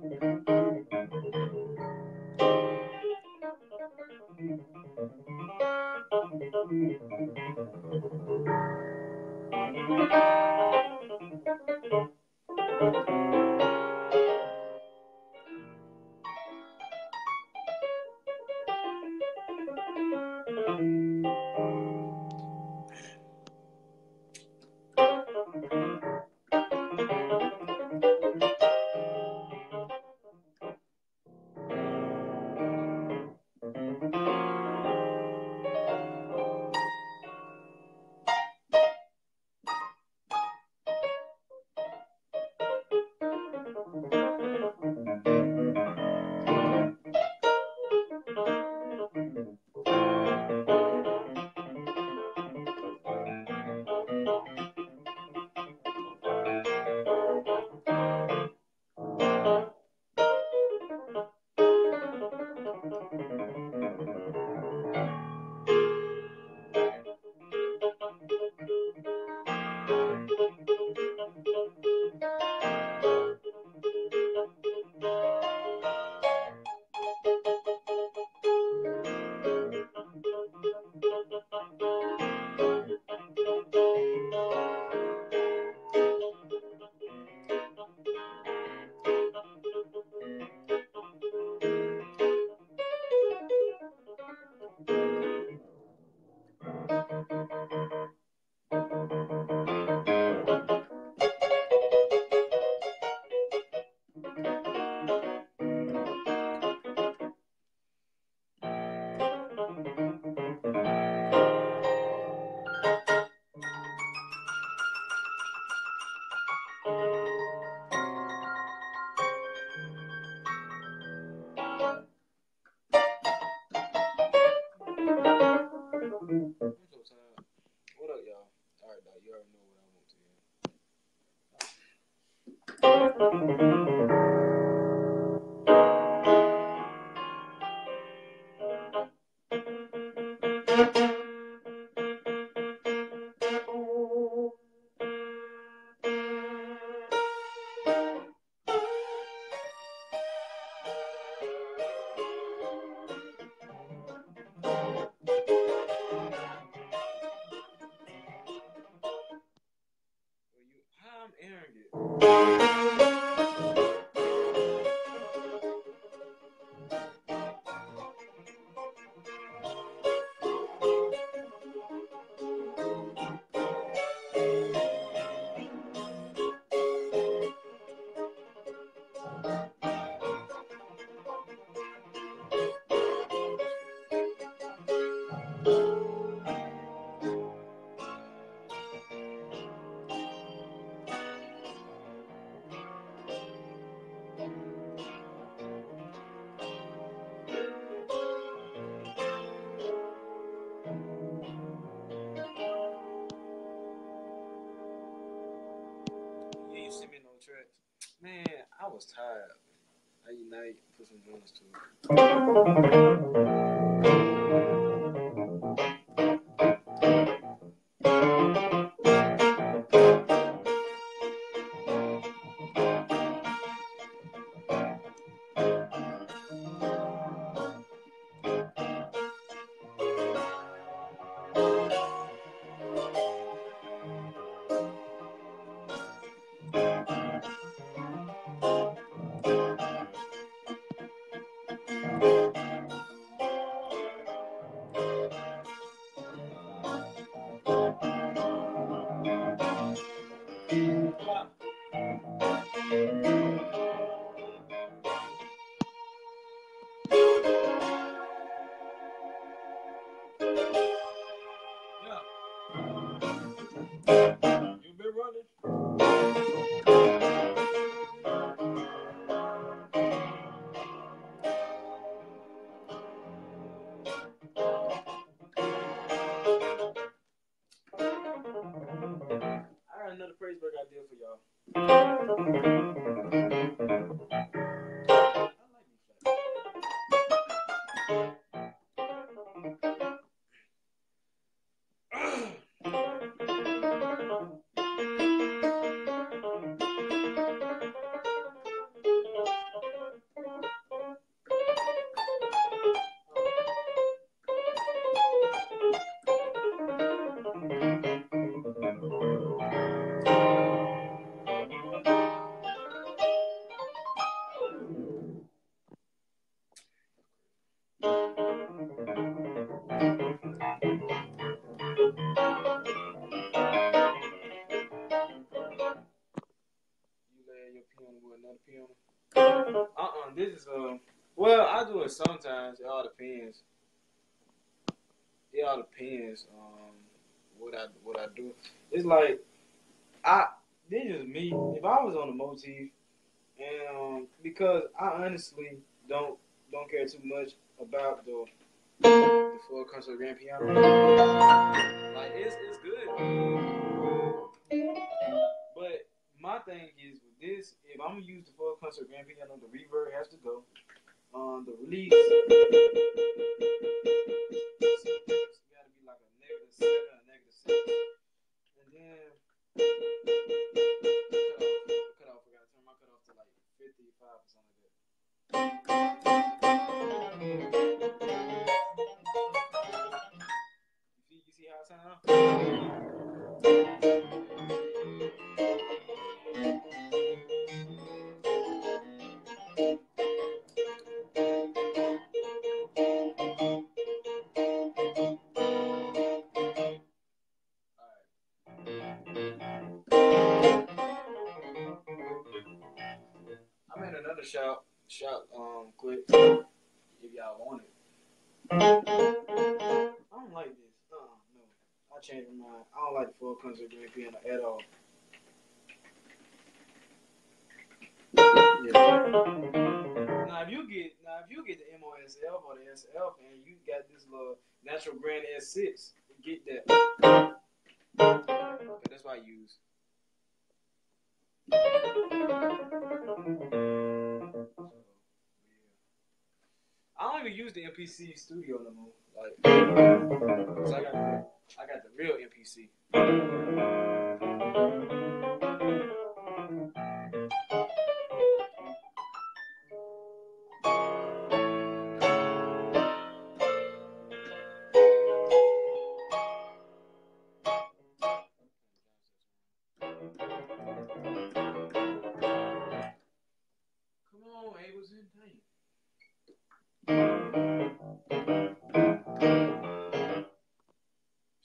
Thank Yeah. Like I this is me. If I was on a motif and um because I honestly don't don't care too much about the the full concert grand piano. Like it's it's good. But my thing is with this, if I'm gonna use the full concert grand piano, the reverb has to go. Um, the release gotta be like a negative seven, a negative and then cutoff. The cutoff, I gotta turn my cutoff to like fifty-five percent of that. You see, you see how it sound? Concert grand piano at. Yeah. Now if you get now if you get the MOSF or the SF and you got this little natural grand S6, get that. Okay, that's what I use. I don't even use the MPC studio no more. Like, 'cause I got, I got the real MPC.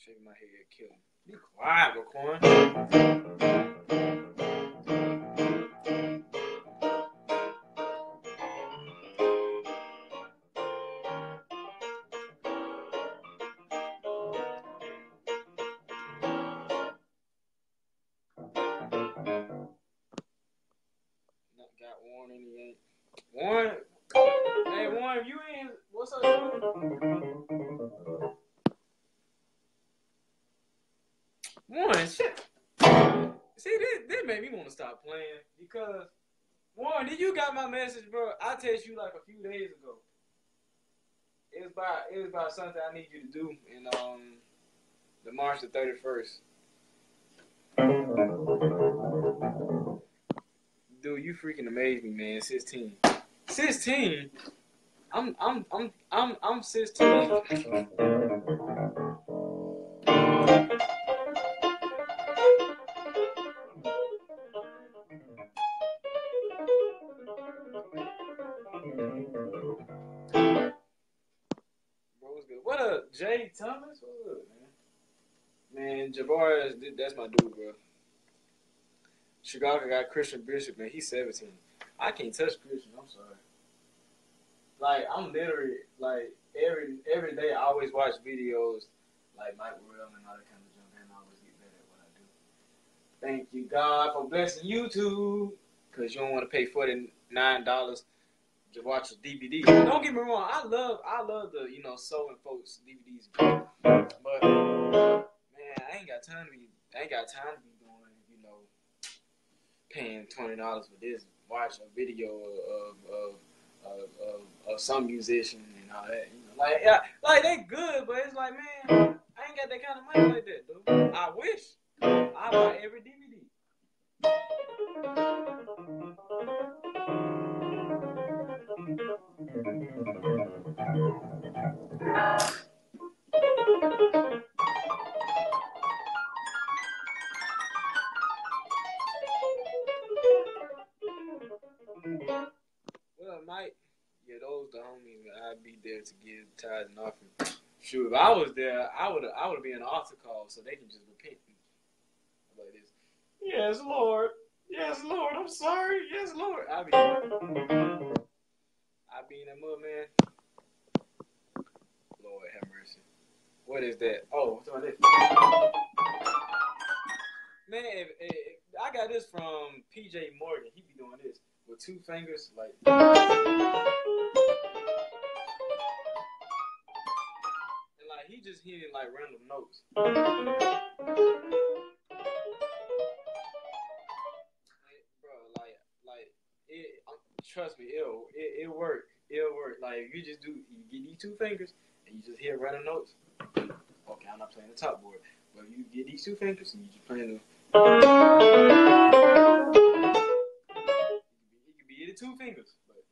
Shaking my head, kill him. Be quiet, Raquan. Something I need you to do in um the March the thirty first. Dude, you freaking amaze me, man. Sixteen. Sixteen. I'm I'm I'm I'm I'm sixteen. Thomas? Up, man? Man, Jabbar, that's my dude, bro. Chicago got Christian Bishop, man. He's 17. I can't touch Christian. I'm sorry. Like, I'm literally, like, every every day I always watch videos like Mike Will and all that kind of junk, and I always get better at what I do. Thank you, God, for blessing YouTube, because you don't want to pay $49 to watch a DVD. Don't get me wrong, I love I love the you know sewing folks DVDs, but man, I ain't got time to be I ain't got time to be doing you know paying twenty dollars for this. Watch a video of of, of of, of some musician and all that. You know, like yeah, like they good, but it's like man, I ain't got that kind of money like that, dude. I wish I buy every DVD. Shoot, if I was there, I would I would be an altar call so they can just repent. Like. Yes, Lord. Yes, Lord. I'm sorry. Yes, Lord. I'd be. I be in that mud, man. Lord have mercy. What is that? Oh, what's about this? Man, if, if, I got this from PJ Morgan. He be doing this with two fingers, like. And like he just hitting like random notes. Trust me, it'll it, it work. It'll work. Like you just do, you get these two fingers and you just hear random notes. Okay, I'm not playing the top board, but you get these two fingers and you just playing the. It could be either two fingers, but.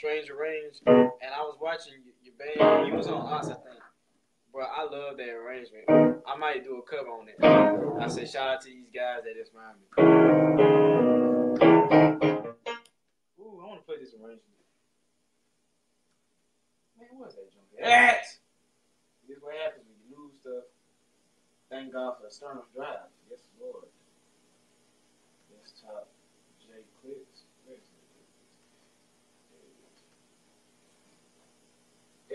Stranger Range, and I was watching your, band. You was on us, I think. Bro, I love that arrangement. I might do a cover on it. I said, shout out to these guys that inspired me. Ooh, I want to play this arrangement. Man, what's that junk? That! This is what happens when you lose stuff. Thank God for the Sternum Drive. Yes, Lord. Desktop J Clips. Where is it? There it is.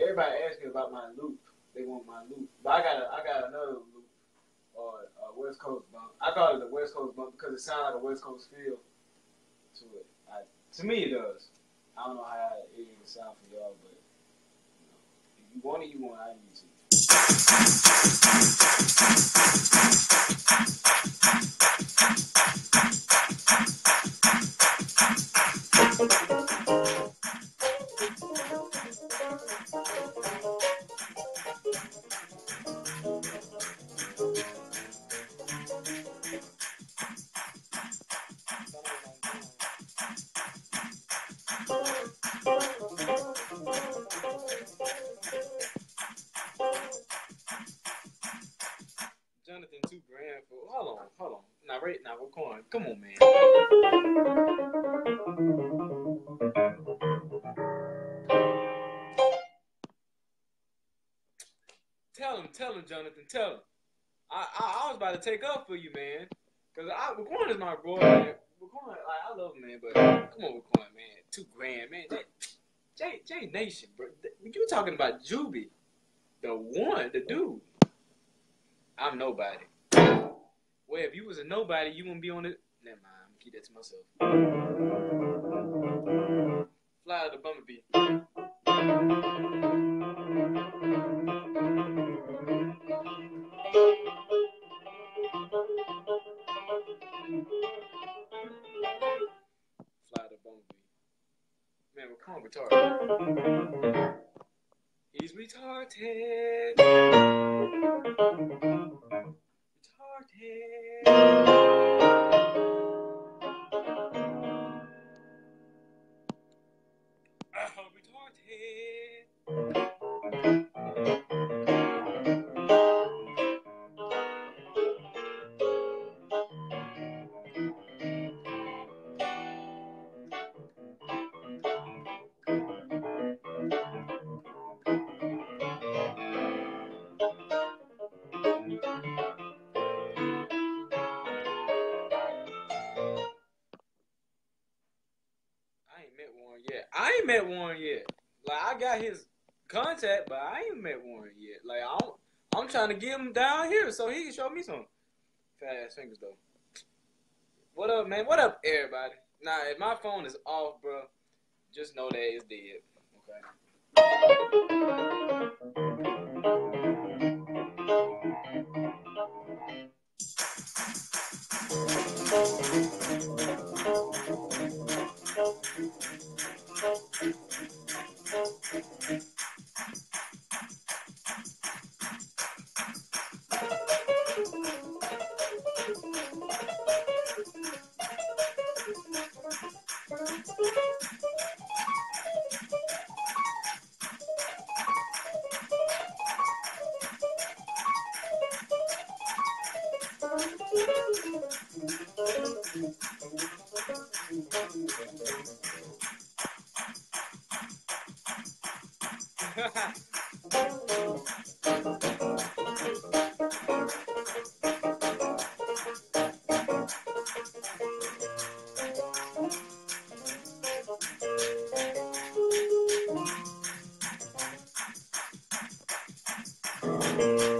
Everybody asks me about my loop. They want my loop, but I got a, I got another loop, or a West Coast bump. I call it the West Coast bump because it sounds like a West Coast feel to it. I, to me, it does. I don't know how it even sound for y'all, but you know, if you want it, you want it. I need to. Jonathan, two grand for. Hold on, hold on. Now, right now, we're going. Come on, man. Tell him, tell him, Jonathan, tell him. I, I, I was about to take up for you, man. Cause I Raquan is my boy. Man. Raquan, I love him, man, but come on, Raquan, man, two grand, man. J J Nation, bro. You talking about Juby, the one, the dude. I'm nobody. Well, if you was a nobody, you wouldn't be on it. Never mind. I'm keep that to myself. Fly the bumblebee. Fly the bumblebee. Man, we're calm retarded. He's retarded. I ain't met Warren yet. Like I got his contact, but I ain't met Warren yet. Like I'm, I'm trying to get him down here so he can show me some fast fingers though. What up, man? What up, everybody? Nah, if my phone is off, bro, just know that it's dead. Okay. Man,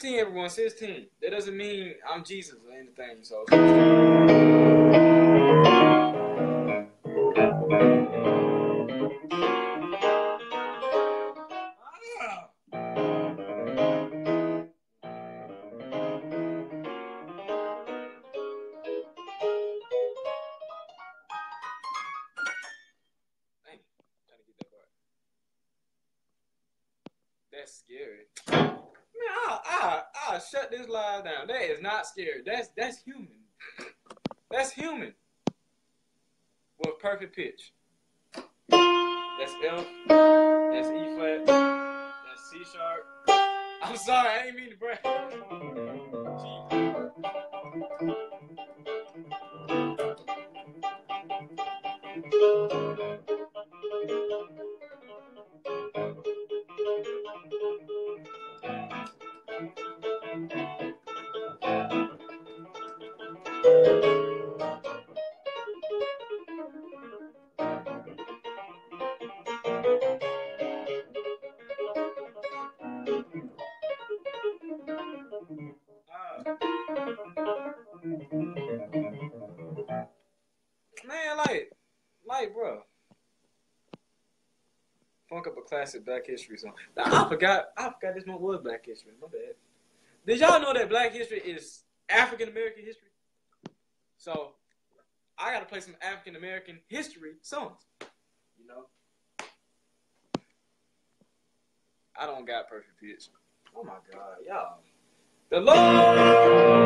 16, everyone. 16. That doesn't mean I'm Jesus or anything. So. Ah. Scared. That's not scary. that's that's human. That's human. With perfect pitch. That's F. That's E flat. That's C sharp. I'm sorry, I didn't mean to brag. Classic Black History song. Now, I forgot. I forgot this one was Black History. My bad. Did y'all know that Black History is African American history? So, I gotta play some African American history songs. You know? I don't got perfect pitch. Oh my god, y'all. The Lord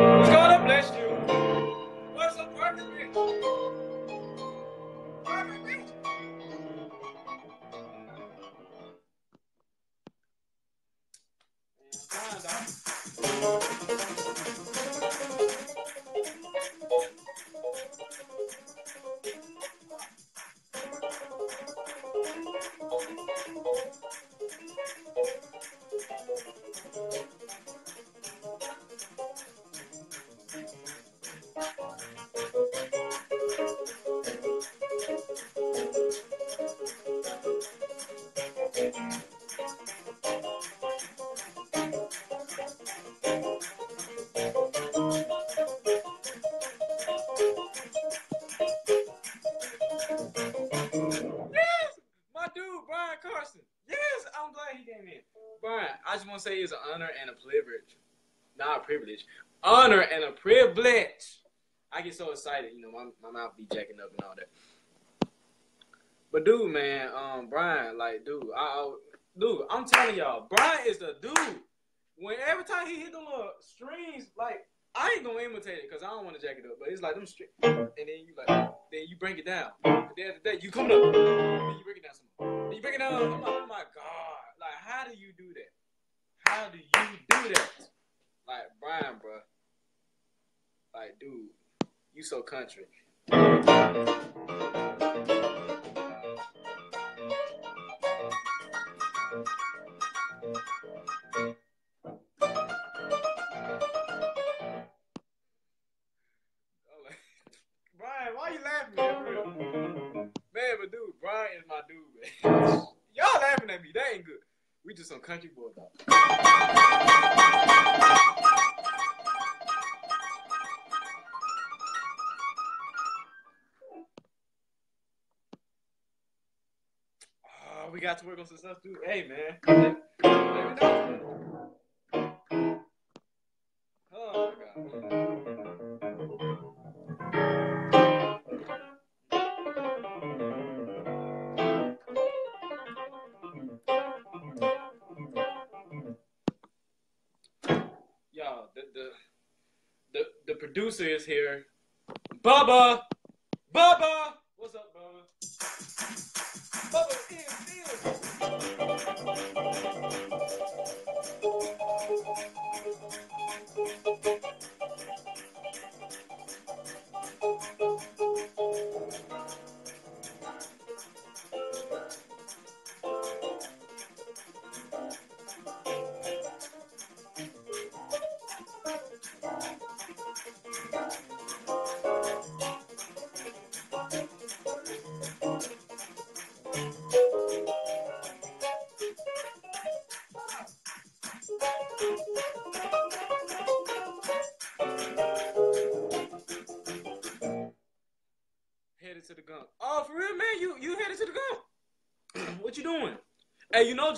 Mouth be jacking up and all that. But dude, man, um, Brian, like, dude, I, dude, I'm telling y'all, Brian is the dude. When every time he hit the little strings, like I ain't gonna imitate it because I don't want to jack it up, but it's like them strings, and then you like, then you break it down. And then after that, you come up, then you break it down some more. Then you break it down. I'm like, oh my god, like how do you do that? How do you do that? Like Brian, bro, like dude, you so country. I'm like, Brian, why you laughing at me? for real? Man, but dude, Brian is my dude, man. Y'all laughing at me. That ain't good. We just some country boy, dog. Got to work on some stuff too. Hey, man. Let, let me know. Oh, my God. Y'all, the, the the the producer is here. Bubba! Bubba! What's up, Bubba? In field.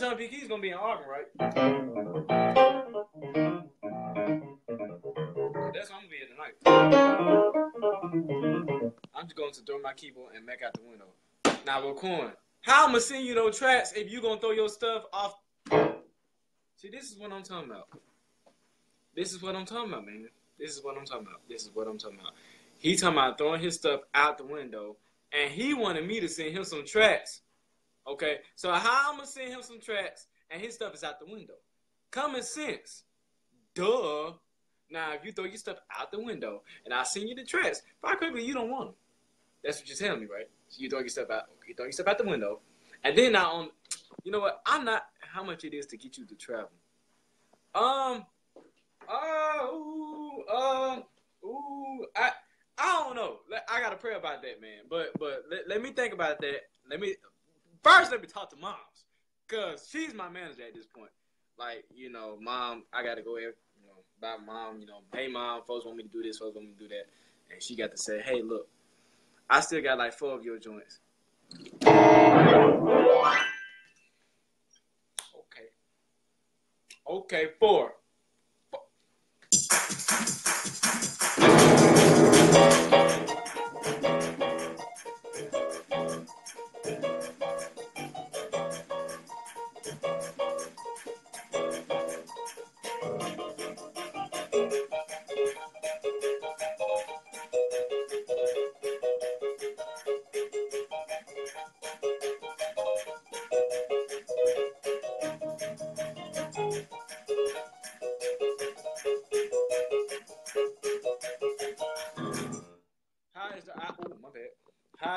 Hey, you know John P. Kee's gonna be in Auburn, right? That's where I'm gonna be tonight. I'm just going to throw my keyboard and back out the window. Now, Raquan, how I'm gonna send you those tracks if you gonna throw your stuff off? See, this is what I'm talking about. This is what I'm talking about, man. This is what I'm talking about. This is what I'm talking about. He talking about throwing his stuff out the window, and he wanted me to send him some tracks. Okay, so how I'm gonna send him some tracks, and his stuff is out the window? Common sense, duh. Now, if you throw your stuff out the window, and I send you the tracks, quite quickly you don't want them. That's what you're telling me, right? So you throw your stuff out. You throw your stuff out the window, and then now on. You know what? I'm not how much it is to get you to travel. Um. Ooh. Uh. Ooh. I. I don't know. I got to pray about that, man. But but let, let me think about that. Let me first let me talk to moms, cause she's my manager at this point. Like you know, mom, I got to go here. You know, about mom. You know, hey mom, folks want me to do this, folks want me to do that, and she got to say, hey, look, I still got like four of your joints. Okay. Okay, four. Four.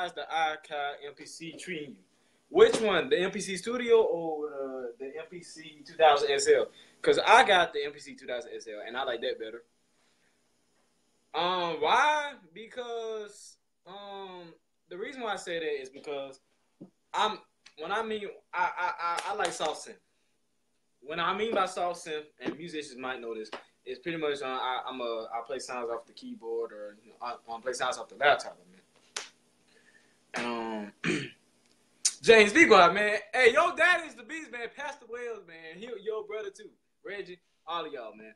The iCloud MPC treating you? Which one, the MPC Studio or uh, the MPC 2000 XL? Because I got the MPC 2000 XL and I like that better. Um, why? Because um, the reason why I say that is because I'm when I mean I I, I, I like soft synth. When I mean by soft synth, and musicians might know this, it's pretty much uh, I, I'm a I play sounds off the keyboard or you know, I, I play sounds off the laptop. Man. Um, James Vigo, man. Hey, yo, daddy's the beast, man. Pastor Wells, man. He your brother too. Reggie, all of y'all, man.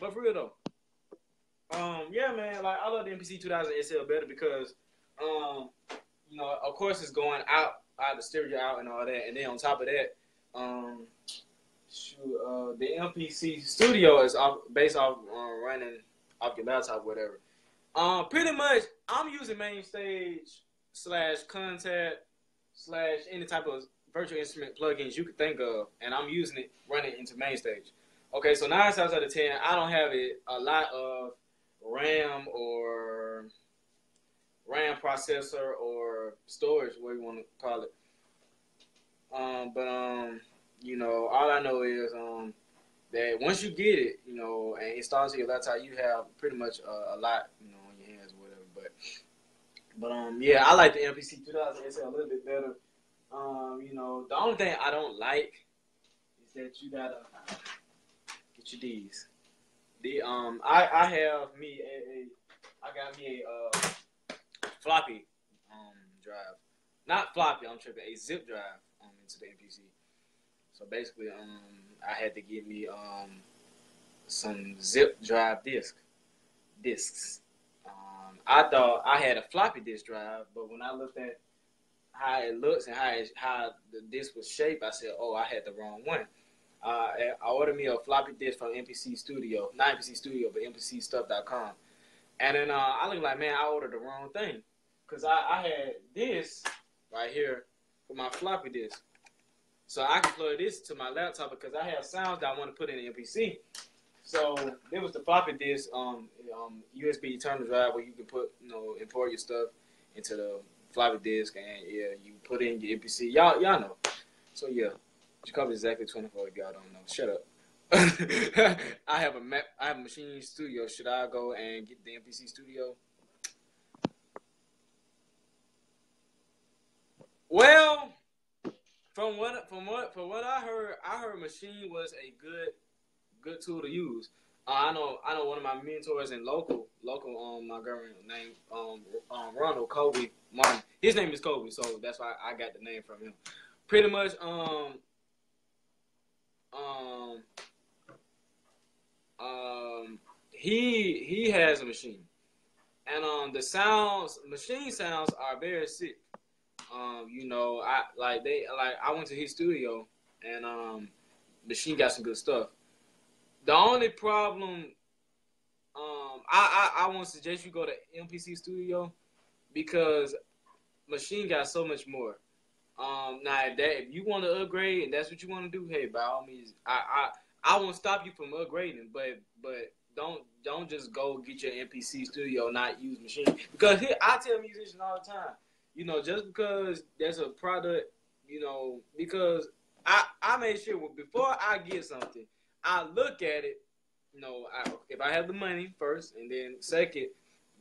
But for real though, um, yeah, man. Like I love the MPC 2000 XL better because, um, you know, of course it's going out, out the stereo out and all that, and then on top of that, um, shoot, uh, the MPC Studio is off, based off uh, running off your laptop, whatever. Um, pretty much, I'm using MainStage slash Kontakt slash any type of virtual instrument plugins you could think of, and I'm using it running into MainStage. Okay, so nine times out of ten, I don't have it a lot of RAM or RAM processor or storage, what you want to call it. Um, but um, you know, all I know is um that once you get it, you know, and installed to your laptop, you have pretty much a, a lot, you know, on your hands or whatever. But but um, yeah, I like the MPC 2000 XL a little bit better. Um, you know, the only thing I don't like is that you gotta get your D's. The um, I I have me a, a I got me a uh, floppy um drive, not floppy. I'm tripping. A zip drive um into the MPC. So basically, um, I had to get me um some zip drive disc discs. Um, I thought I had a floppy disk drive, but when I looked at how it looks and how it, how the disc was shaped, I said, "Oh, I had the wrong one." Uh, I ordered me a floppy disk from MPC Studio, not MPC Studio, but MPCStuff.com. And then uh, I looked like, man, I ordered the wrong thing, cause I, I had this right here for my floppy disk, so I can plug this to my laptop because I have sounds that I want to put in the MPC. So there was the floppy disk, um, um, USB eternal drive where you can put, you know, import your stuff into the floppy disk, and yeah, you put in your MPC. Y'all, y'all know. So yeah, Jacobe exactly 24 if y'all don't know. Shut up. I have a map. I have a Maschine studio. Should I go and get the MPC studio? Well, from what from what from what I heard, I heard Maschine was a good good tool to use. Uh, I know I know one of my mentors in local local um my girl name um um Ronald Kobe Martin. His name is Kobe, so that's why I got the name from him. Pretty much um um, um, he he has a Maschine, and um, the sounds, Maschine sounds are very sick. Um, you know, I like they like I went to his studio, and um, Maschine got some good stuff. The only problem, um, I I, I want to suggest you go to MPC Studio because Maschine got so much more. Um, now if that if you want to upgrade and that's what you want to do, hey, by all means, I I I won't stop you from upgrading, but but don't don't just go get your MPC studio, not use Maschine because here, I tell musicians all the time, you know, just because there's a product, you know, because I I made sure before I get something, I look at it, you know, I, if I have the money first, and then second,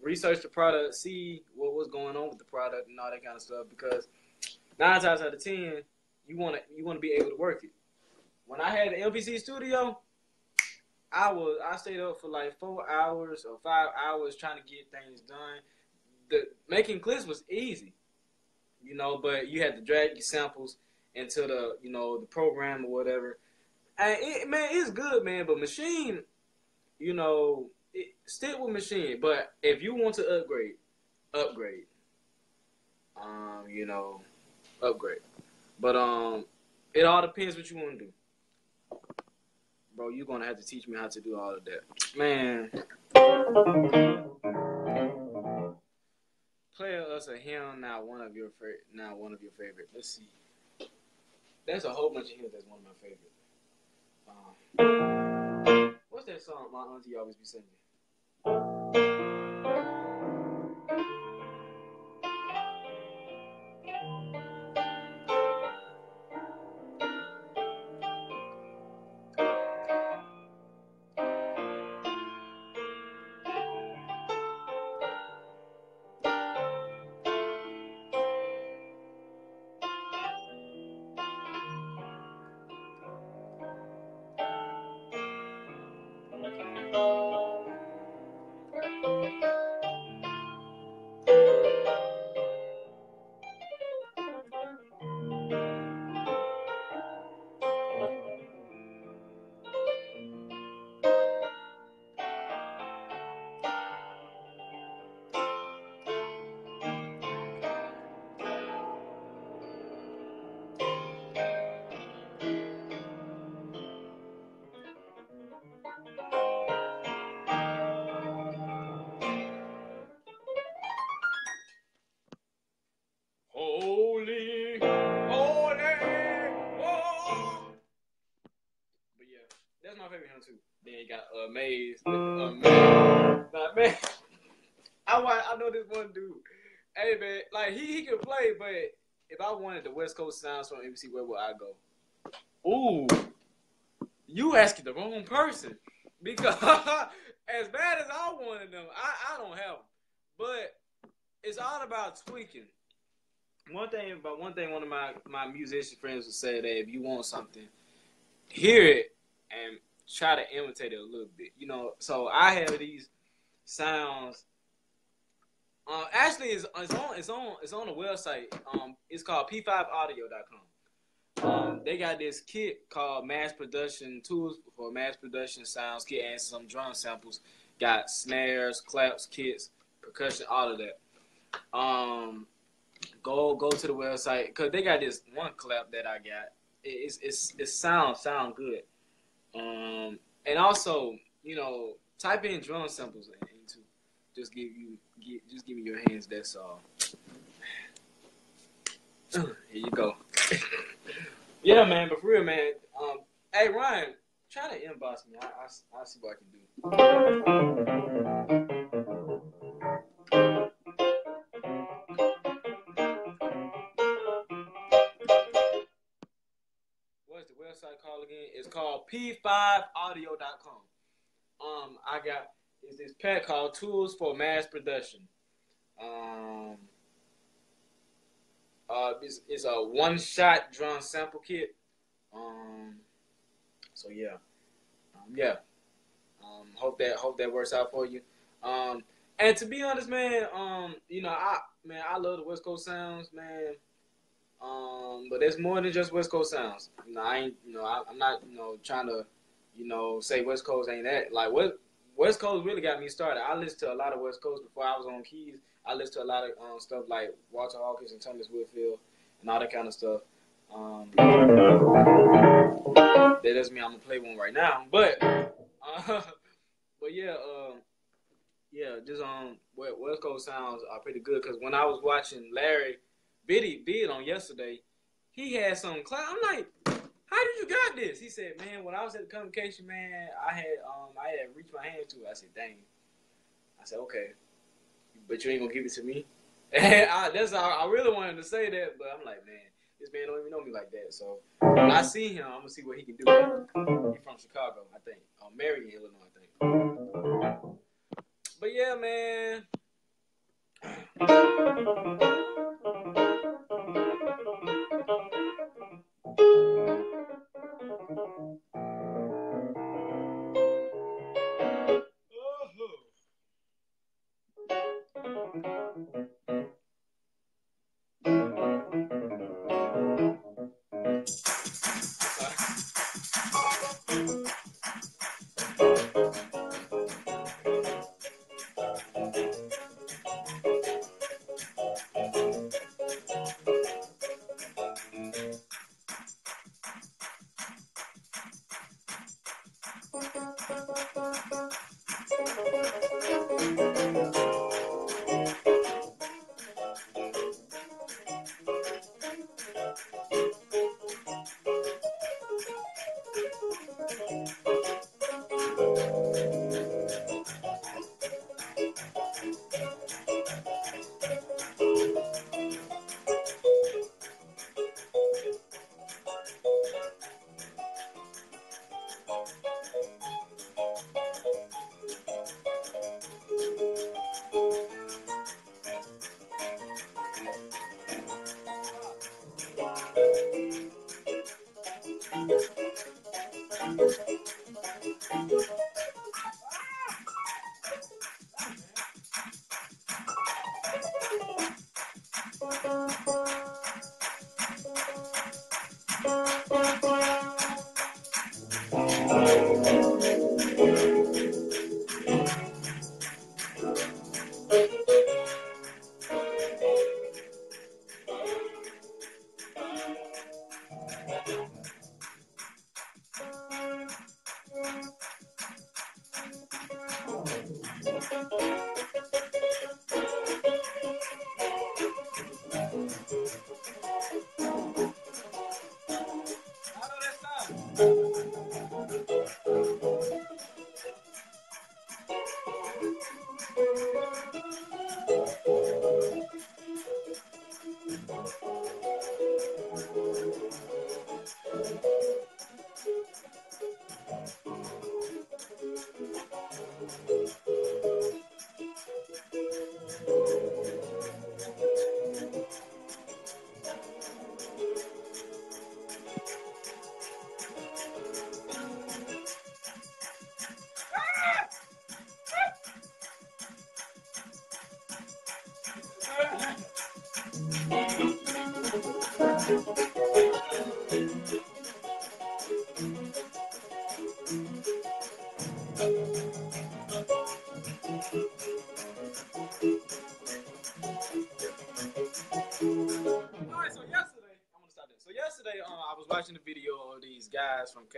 research the product, see what was going on with the product and all that kind of stuff because nine times out of ten, you want to you want to be able to work it. When I had the MPC studio, I was I stayed up for like four hours or five hours trying to get things done. The making clips was easy, you know, but you had to drag your samples into the you know the program or whatever. And it, man, it's good, man. But Maschine, you know, it, stick with Maschine. But if you want to upgrade, upgrade. Um, you know, upgrade. But um, it all depends what you want to do. Bro, you're gonna have to teach me how to do all of that. Man. Play us a hymn, not one of your favorite not one of your favorite. Let's see. There's a whole bunch of hymns that's one of my favorite. What's that song my auntie always be singing? Sounds from MC, where would I go? Ooh, you asking the wrong person because as bad as I wanted them, I I don't have them. But it's all about tweaking. One thing about one thing one of my my musician friends would say that if you want something, hear it and try to imitate it a little bit. You know, so I have these sounds. Uh, actually, it's, it's on it's on it's on the website. Um, it's called p5audio.com. Um, they got this kit called Mass Production Tools for Mass Production Sounds Kit and some drum samples. Got snares, claps, kits, percussion, all of that. Um, go go to the website because they got this one clap that I got. It's it's it sounds sound good. Um, and also you know type in drum samples just give you get, just give me your hands. That's all. Here you go. yeah, man. But for real, man. Um, hey Ryan, try to inbox me. I I, I see what I can do. Website called again? It's called p5audio.com. Um, I got is this pack called Tools for Mass Production. Um, uh, it's, it's a one-shot drum sample kit. Um, so yeah, um, yeah. Um, hope that hope that works out for you. Um, and to be honest, man, um, you know, I man, I love the West Coast sounds, man. Um, but it's more than just West Coast sounds. You know, I ain't, you know, I, am not, you know, trying to, you know, say West Coast ain't that. Like, what West Coast really got me started. I listened to a lot of West Coast before I was on keys. I listened to a lot of um, stuff like Walter Hawkins and Thomas Whitfield and all that kind of stuff. Um, that doesn't mean I'm gonna play one right now, but, uh, but yeah, uh, yeah, just um, West Coast sounds are pretty good because when I was watching Larry Biddy bid on yesterday, he had some. I'm like, how did you got this? He said, man, when I was at the convocation, man, I had um I had reached my hand to it. I said, dang. I said, okay, but you ain't gonna give it to me. And I, that's how I really wanted to say that, but I'm like, man, this man don't even know me like that. So when I see him, I'm gonna see what he can do. He's from Chicago, I think. Um, Marion, Illinois, I think. But yeah, man. Thank you.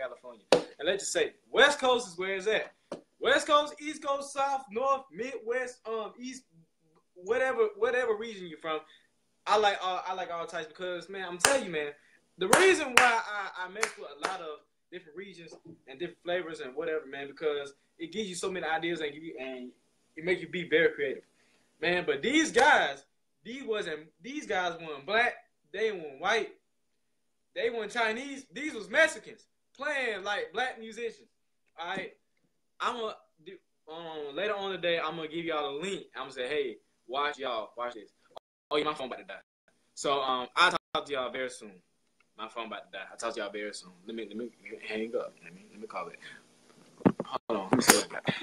California, and let's just say West Coast is where it's at. West Coast, East Coast, South, North, Midwest, um, East, whatever, whatever region you're from. I like all, I like all types because man, I'm telling you, man, the reason why I, I mess with a lot of different regions and different flavors and whatever, man, because it gives you so many ideas and give you and it makes you be very creative, man. But these guys, these wasn't these guys weren't black, they weren't white, they weren't Chinese. These was Mexicans playing like black musicians. All right, I'm do um later on today. I'm gonna give y'all a link. I'm gonna say, hey, watch y'all, watch this. Oh, yeah, my phone about to die. So um, I'll talk to y'all very soon. My phone about to die. I'll talk to y'all very soon. Let me let me hang up. Let me let me call it. Hold on. Let me see what I got.